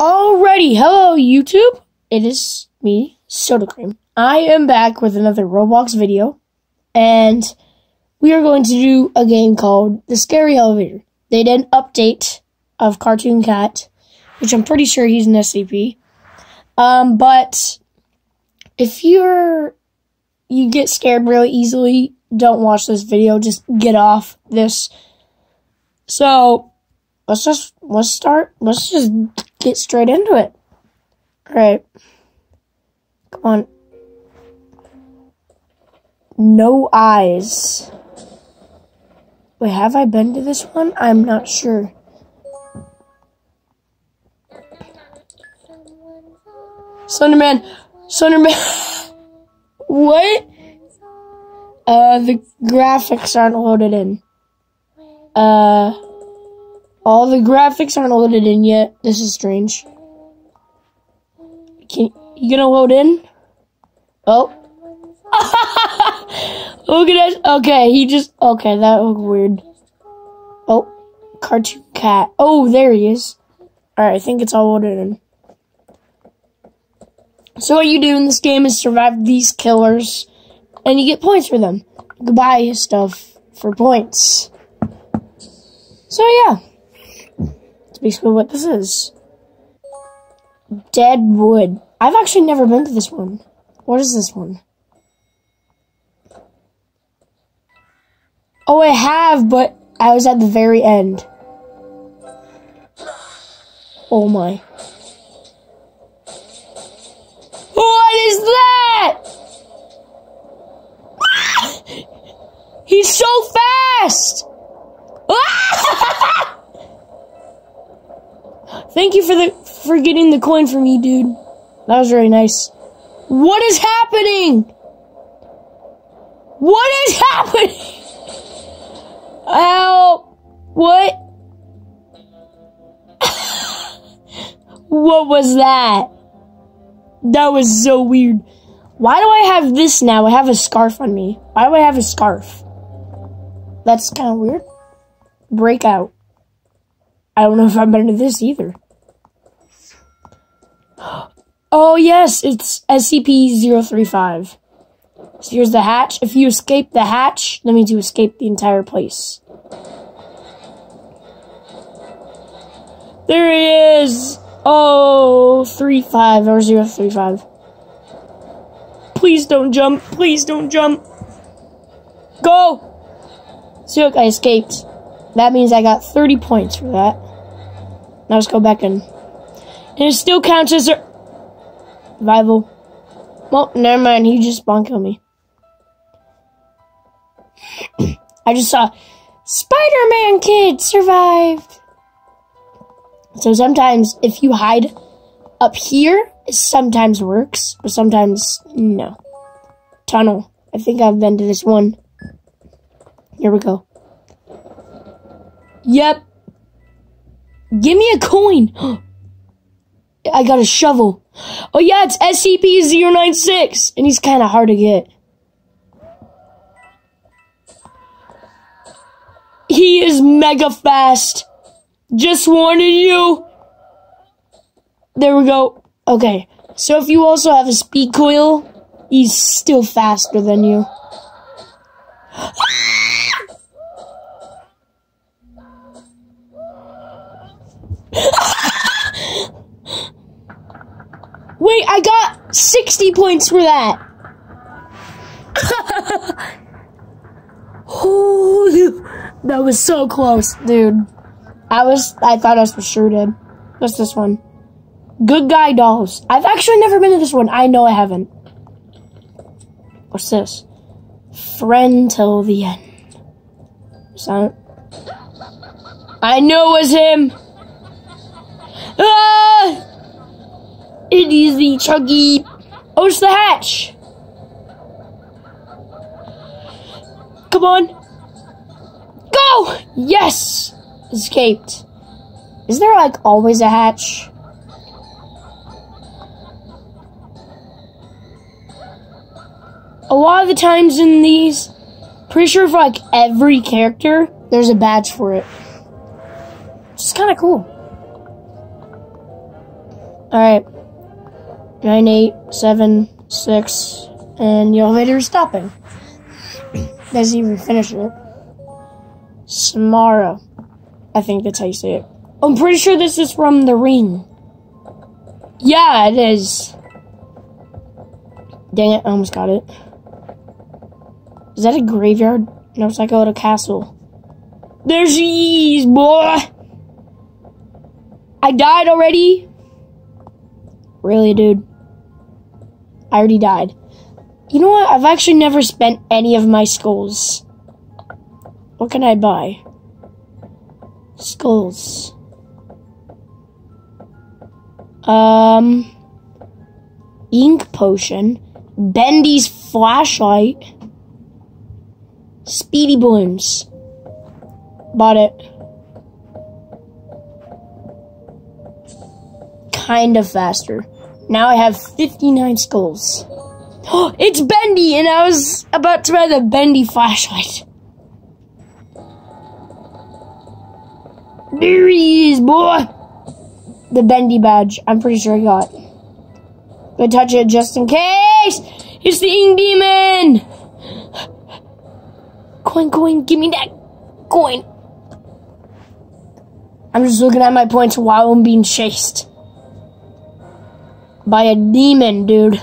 Alrighty, hello YouTube. It is me, Soda Cream. I am back with another Roblox video, and we are going to do a game called The Scary Elevator. They did an update of Cartoon Cat, which I'm pretty sure he's an SCP. Um, but if you're you get scared really easily, don't watch this video. Just get off this. So let's just let's start. Let's just get straight into it. All right. Come on. No eyes. Wait, have I been to this one? I'm not sure. Slenderman! Slenderman! what? Uh, the graphics aren't loaded in. Uh, all the graphics aren't loaded in yet. This is strange. Can you gonna load in? Oh. Look at that. Okay, he just. Okay, that looked weird. Oh, cartoon cat. Oh, there he is. Alright, I think it's all loaded in. So, what you do in this game is survive these killers, and you get points for them. You buy stuff for points. So, yeah. Basically what this is. Dead wood. I've actually never been to this one. What is this one? Oh, I have, but I was at the very end. Oh my. What is that? He's so fast! Thank you for the for getting the coin for me, dude. That was really nice. What is happening? What is happening? Help! What? what was that? That was so weird. Why do I have this now? I have a scarf on me. Why do I have a scarf? That's kind of weird. Breakout. I don't know if I'm been to this either. Oh, yes, it's SCP-035. So here's the hatch. If you escape the hatch, that means you escape the entire place. There he is! Oh, three five or zero three five. Please don't jump. Please don't jump. Go! See, look, I escaped. That means I got 30 points for that. Now let's go back in. And it still counts as a survival. Well, never mind. He just spawn killed me. I just saw Spider-Man kid survived. So sometimes if you hide up here, it sometimes works, but sometimes no. Tunnel. I think I've been to this one. Here we go. Yep. Give me a coin. I got a shovel. Oh yeah, it's SCP-096, and he's kind of hard to get. He is mega fast. Just warning you. There we go. Okay. So if you also have a speed coil, he's still faster than you. Wait, I got 60 points for that. Holy, that was so close, dude. I was, I thought I was for sure dead. What's this one? Good Guy Dolls. I've actually never been to this one. I know I haven't. What's this? Friend till the end. Sound. I know it was him. Ah! It is the Chucky. Oh, it's the hatch. Come on. Go! Yes! Escaped. Is there like always a hatch? A lot of the times in these, pretty sure for like every character, there's a badge for it. It's kind of cool. Alright. Nine, eight, seven, six, and the elevator is stopping. Doesn't even finish it. Samara. I think that's how you say it. I'm pretty sure this is from The Ring. Yeah, it is. Dang it, I almost got it. Is that a graveyard? No, it's like a castle. There she is, boy! I died already? Really, dude? I already died. You know what? I've actually never spent any of my skulls. What can I buy? Skulls. Um, ink potion, Bendy's flashlight, speedy balloons. Bought it. Kind of faster. Now I have 59 skulls. Oh, it's Bendy, and I was about to buy the Bendy flashlight. There he is, boy! The Bendy badge. I'm pretty sure I got. Go touch it just in case! It's the Ink Demon! Coin, coin, give me that coin! I'm just looking at my points while I'm being chased. By a demon, dude.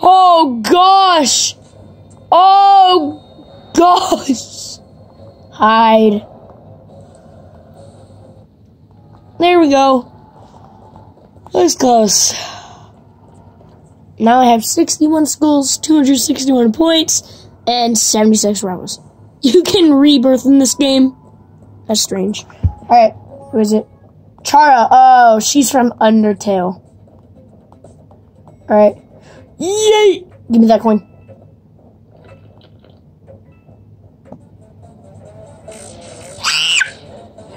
Oh gosh! Oh gosh! Hide. There we go. That's close. Now I have 61 skulls, 261 points, and 76 rounds. You can rebirth in this game. That's strange. Alright, who is it? Chara. Oh, she's from Undertale. Alright. Yay! Give me that coin.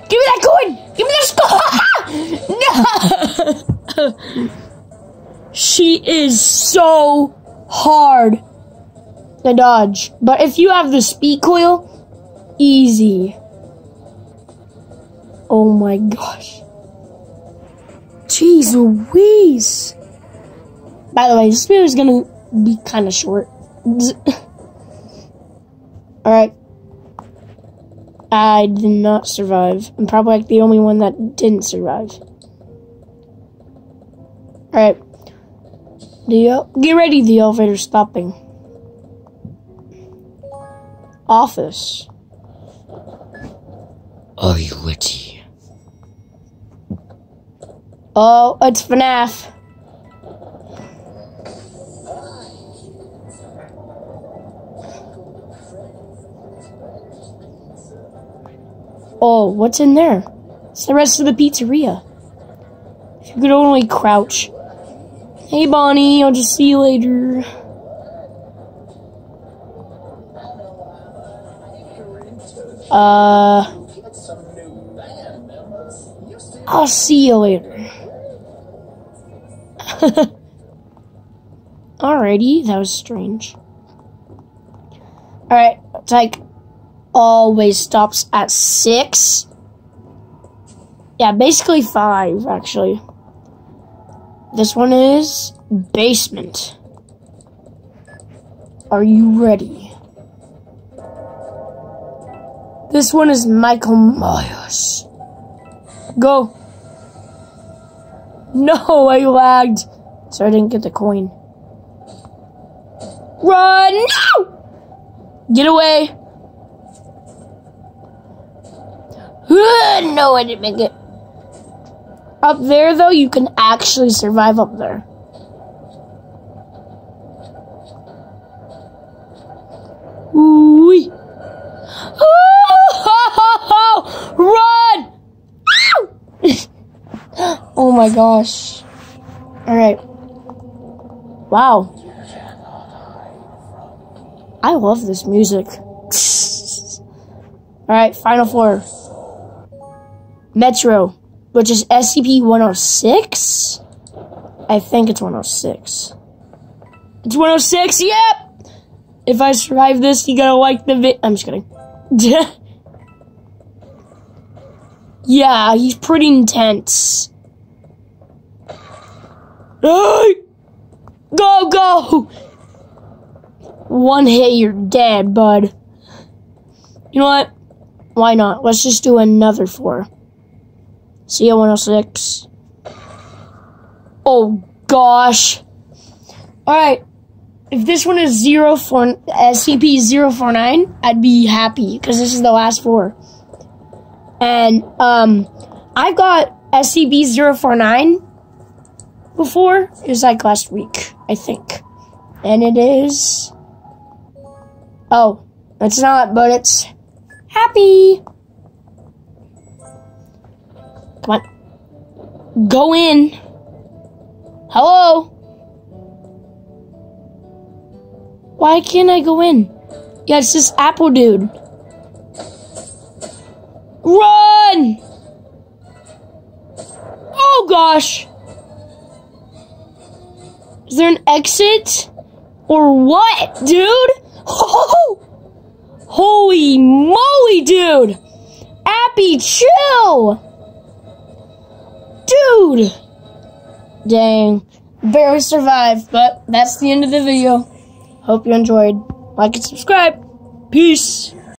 Give me that coin! Give me that skull! no! she is so hard to dodge. But if you have the speed coil, easy. Oh my gosh. Jeez Louise. By the way, this video is gonna be kind of short. Alright. I did not survive. I'm probably like the only one that didn't survive. Alright. The uh, get ready, the elevator's stopping. Office. Are you ready? Oh, it's FNAF. Oh, what's in there? It's the rest of the pizzeria. If you could only crouch. Hey, Bonnie, I'll just see you later. Uh, I'll see you later. Alrighty, that was strange. Alright, it's like always stops at six. Yeah, basically five, actually. This one is basement. Are you ready? This one is Michael Myers. Go. No, I lagged. So I didn't get the coin. Run! No! Get away. No, I didn't make it. Up there, though, you can actually survive up there. Ooh. Run! Oh my gosh. Alright. Wow. I love this music. Alright, final four. Metro, which is SCP 106? I think it's 106. It's 106, yep! If I survive this, you gotta like the vid- I'm just kidding. yeah, he's pretty intense. Hey! Go, go! One hit, you're dead, bud. You know what? Why not? Let's just do another four. See ya 106. Oh, gosh. Alright. If this one is zero for SCP 049, I'd be happy because this is the last four. And um I've got SCP 049 before. It was like last week, I think. And it is Oh, it's not, but it's happy. Come on. Go in. Hello? Why can't I go in? Yeah, it's this apple dude. Run! Oh gosh! Is there an exit? Or what, dude? Holy moly, dude! Appy, chill! Dude! Dang. Barely survived, but that's the end of the video. Hope you enjoyed. Like and subscribe. Peace.